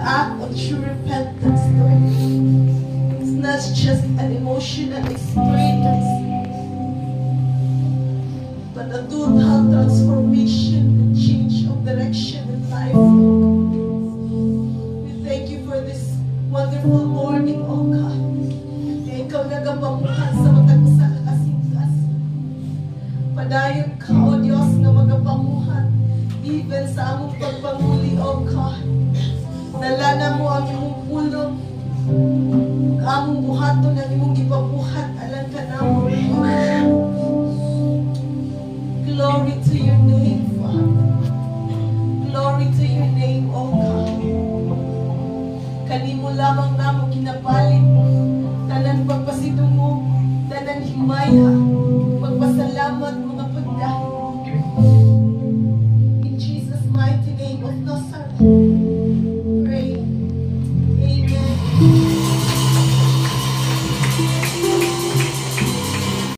act of true repentance, Lord. It's not just an emotional experience, but a total transformation and change of direction in life. We thank you for this wonderful morning, oh God. Kaya ikaw nagapamuhan sa matag usa ka kasingkas. Padayon ka, O Diyos, nga magapamuhan even sa among pagpanguli, O God. sapato na imong gipabuhat alang ka na mo. Glory to your name, Father. Glory to your name, O God. Kanimo lamang namo kinapalit, tanan pagpasidungo, tanan himaya,